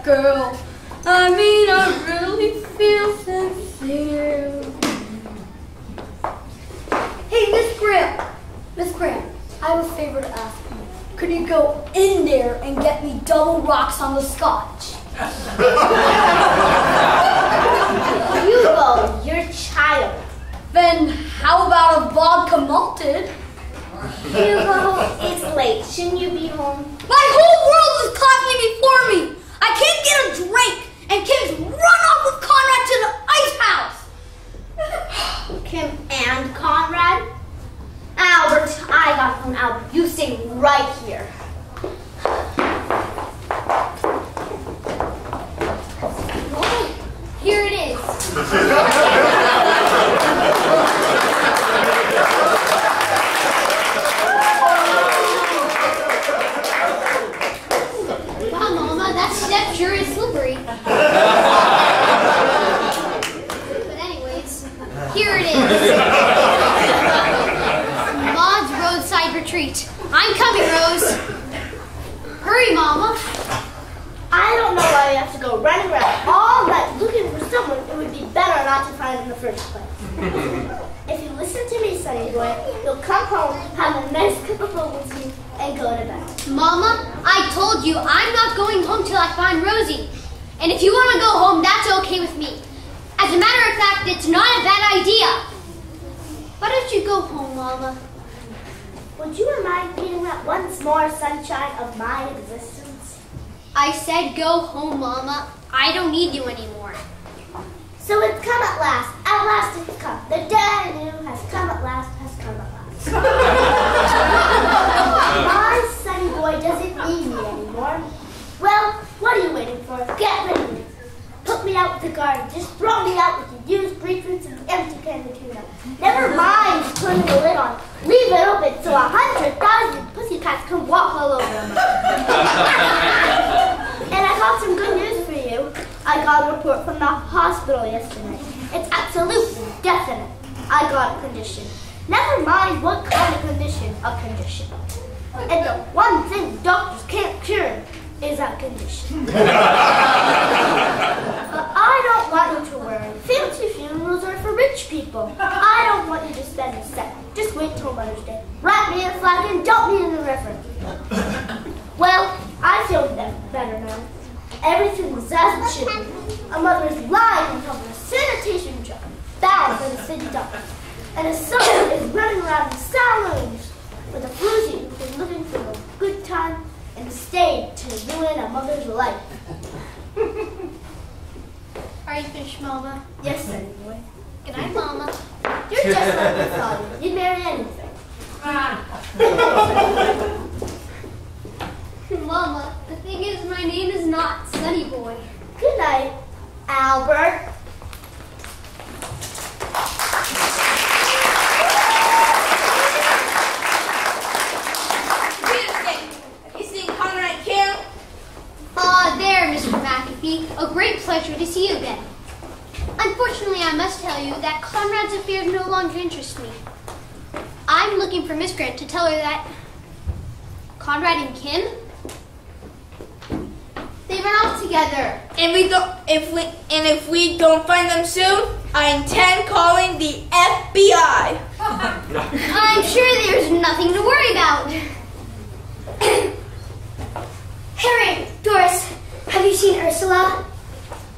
Girl. I mean, I really feel sincere. Hey, Miss Graham. Miss Graham, I have a favor to ask you. Could you go in there and get me double rocks on the scotch? Hugo, you're child. Then how about a vodka malted? Hugo, it's late. Shouldn't you be home? My whole world is clapping before me. I can't get a drink, and Kim's run off with Conrad to the ice house. Kim and Conrad? Albert, I got phone Albert. You stay right here. Here it is. that sure is slippery. but anyways, here it is. Maude's roadside retreat. I'm coming, Rose. Hurry, Mama. I don't know why we have to go running around all night looking for someone it would be better not to find in the first place. if you listen to me, Sonny boy, you'll come home, and have a nice cup of Ovaltine, and go to bed. Mama, I told you I'm not going home till I find Rosie. And if you want to go home, that's okay with me. As a matter of fact, it's not a bad idea. Why don't you go home, Mama? Would you remind me that once more sunshine of my existence? I said go home, Mama. I don't need you anymore. So it's come at last. At last it's come. The day has come at last, has come at last. My sonny boy doesn't need me anymore. Well, what are you waiting for? Get rid of me. Put me out with the garden. Just throw me out with the used briefcase and empty can of tuna. Never mind turning the lid on. Leave it open so a hundred thousand pussycats can walk all over them. and I got some good news for you. I got a report from the hospital yesterday. It's absolutely definite. I got a condition. Never mind what kind of condition, a condition. And the one thing doctors can't cure is a condition. but I don't want you to worry. Fancy funerals are for rich people. I don't want you to spend a cent. Just wait till Mother's Day. Wrap me in a flag and dump me in the river. well, I feel be- better now. Everything's as it should be. A mother's lying top of a sanitation job, bad for the city dump. And a son is running around in saloons with a floozy who's been looking for a good time and stayed to ruin a mother's life. Are you finished, Mama? Yes, sir, boy. Good night, Mama. You're just like my father. You'd marry anything. Mama, the thing is, my name is not Sunny Boy. Good night, Albert. Have you seen Conrad Kim? Ah, there, Mr. MacAfee. A great pleasure to see you again. Unfortunately, I must tell you that Conrad's affairs no longer interest me. I'm looking for Miss Grant to tell her that Conrad and Kim, They went off together. And we don't if we and if we don't find them soon, I intend calling the FBI. I'm sure there's nothing to worry about. Harry, Doris, have you seen Ursula?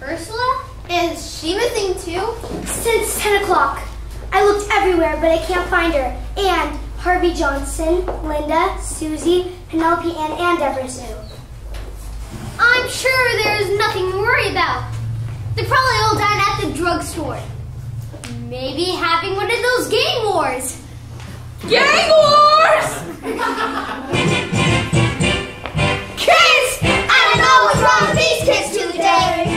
Ursula? Is she missing too? Since 10 o'clock. I looked everywhere, but I can't find her. And Harvey Johnson, Linda, Susie, Penelope Ann, and Deborah Sue. I'm sure there's nothing to worry about. They're probably all down at the drugstore. Maybe having one of those game wars. Gang wars! wrong with kids today.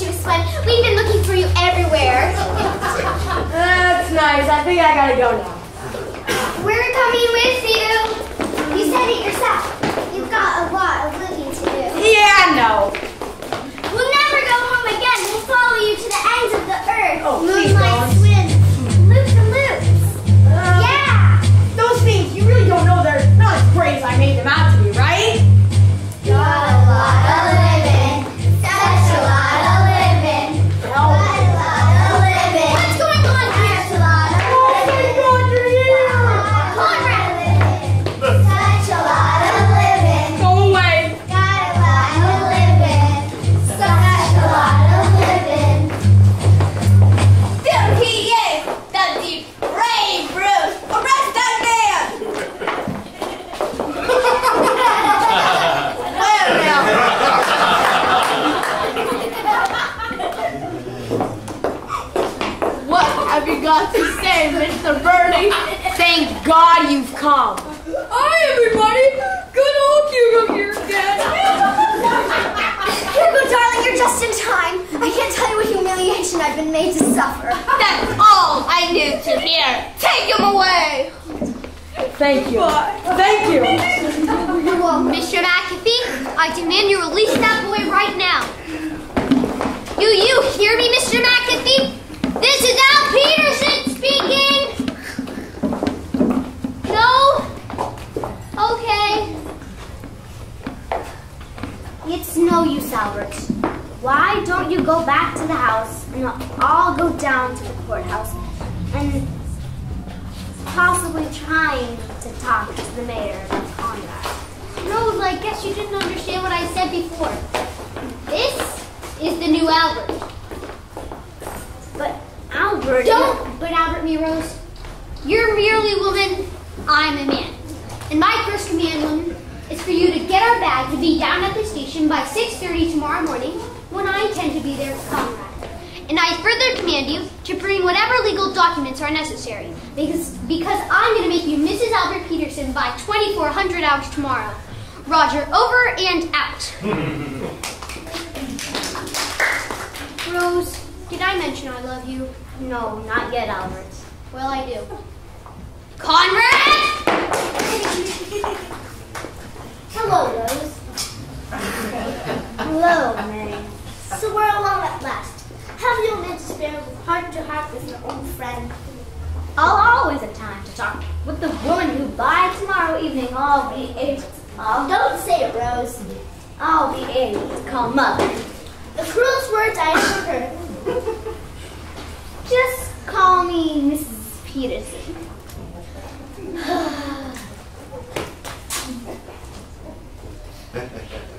Sensuous one. We've been looking for you everywhere. That's nice. I think I gotta go now. We're coming with you. You said it yourself. You've got a lot of looking to do. Yeah, I know. We'll never go home again. We'll follow you to the ends of the earth. Oh, please Moonlight don't. swim. Loop the loops. Uh, Yeah. Those things, you really don't know they're not as great as I made them out God you've come. Hi, everybody! Good old Hugo here again. Hugo, darling, you're just in time. I can't tell you what humiliation I've been made to suffer. That's all I need to hear. Take him away. Thank you. Thank you. Mr. MacAfee, I demand you release that boy right now. Do you hear me, Mr. MacAfee? This is Al Peterson speaking. No? Okay. It's no use, Albert. You go back to the house and I'll go down to the courthouse and possibly trying to talk to the mayor about Conrad. Rose, I guess you didn't understand what I said before. This is the new Albert. But Albert, Don't but Albert me, Rose. You're merely woman, I'm a man. And my first command, woman, is for you to get our bag to be down at the station by 6.30 tomorrow morning when I intend to be there with Conrad. And I further command you to bring whatever legal documents are necessary because, because I'm going to make you Mrs. Albert Peterson by 2400 hours tomorrow. Roger, over and out. Rose, did I mention I love you? No, not yet, Albert. Well, I do. Conrad! Hello, Rose. Hello, Mae. So we're alone at last. Have you a minute to heart to heart with your old friend? I'll always have time to talk with the woman who by tomorrow evening I'll be able oh, don't say it, Rose. I'll be able to call mother. The cruelest words I ever heard. Just call me Mrs. Peterson.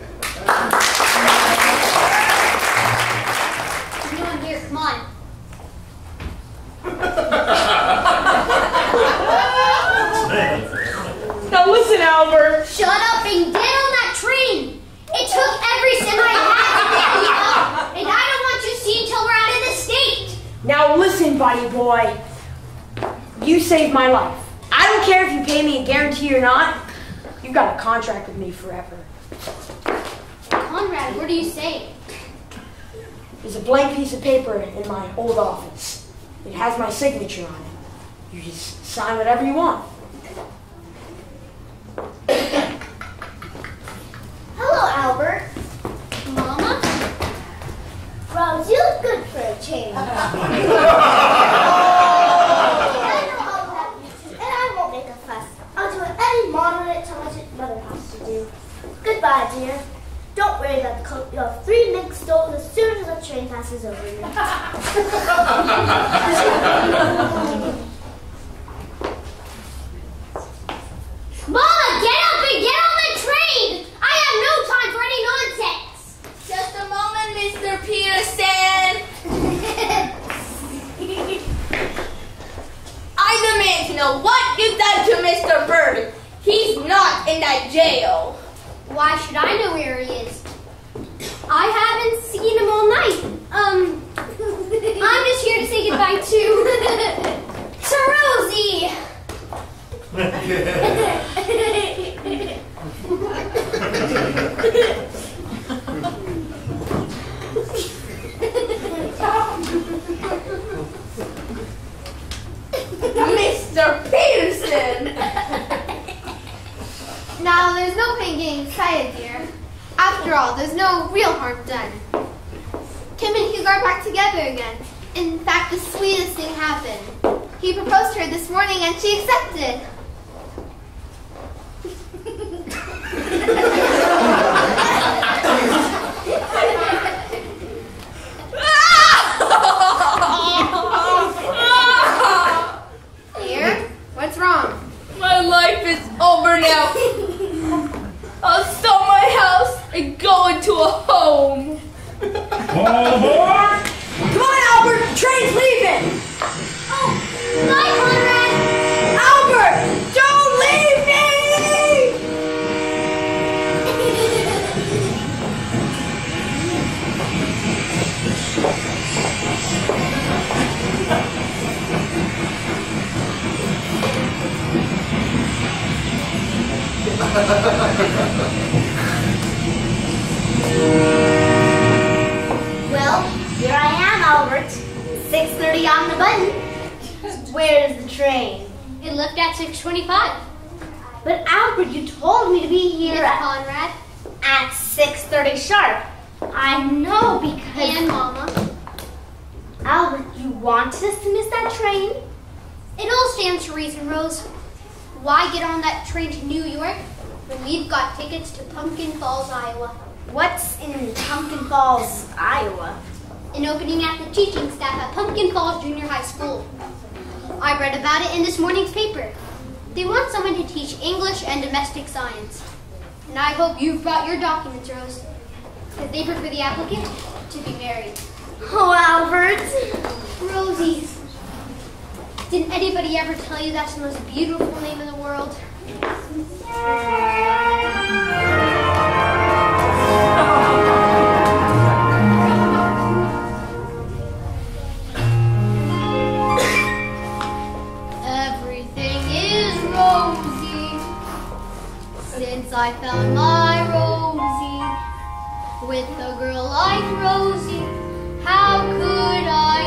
Anyone here? Come on. Now listen, Albert. Shut up and get on that train. It took every cent I had to get you up, and I don't want you to see until we're out of the state. Now listen, buddy boy. You saved my life. I don't care if you pay me a guarantee or not. You've got a contract with me forever. Conrad, what are you saying? There's a blank piece of paper in my old office. It has my signature on it. You just sign whatever you want. Hello, Albert. Mama? Rob, you look good for a change. I know all and I won't make a fuss. I'll do what any intelligent mother has to do. Goodbye, dear. Don't worry about the coat. You have three legs stolen as soon as the train passes over you. Mom, again! Train! Have no time for any nonsense! Just a moment, Mr. Peterson. I demand to know what you've done to Mr. Bird. He's not in that jail. Why should I know where he is? I haven't seen him all night. Um, I'm just here to say goodbye to to Rosie. Mr. Peterson. Now, there's no point getting excited, dear. After all, there's no real harm done. Kim and Hugo are back together again. In fact, the sweetest thing happened. He proposed to her this morning and she accepted. Dear, what's wrong? My life is over now. I'll sell my house and go into a home. All aboard! Come on, Albert. Train's leaving. Oh, bye, Conrad. Well, here I am, Albert. 6.30 on the button. Where's the train? It left at 6:25. But Albert, you told me to be here Miss at, Conrad at 6.30 sharp. I know because... and Mama. Albert, you wanted us to miss that train? It all stands to reason, Rose. Why get on that train to New York when we've got tickets to Pumpkin Falls, Iowa? What's in Pumpkin Falls, Iowa? An opening at the teaching staff at Pumpkin Falls Junior High School. I read about it in this morning's paper. They want someone to teach English and domestic science. And I hope you've brought your documents, Rose. Because they prefer the applicant to be married. Oh, Albert. Rosie. Didn't anybody ever tell you that's the most beautiful name in the world? Everything is rosy since I found my Rosie. With a girl like Rosie, how could I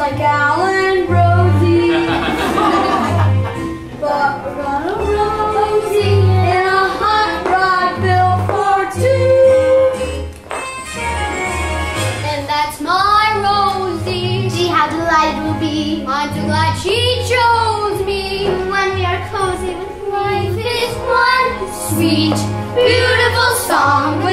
like Alan Rosie. but we're gonna Rosie in a hot rod built for two. And that's my Rosie. She had a light be. I'm so glad she chose me. When we are cozy with life is one sweet, beautiful song.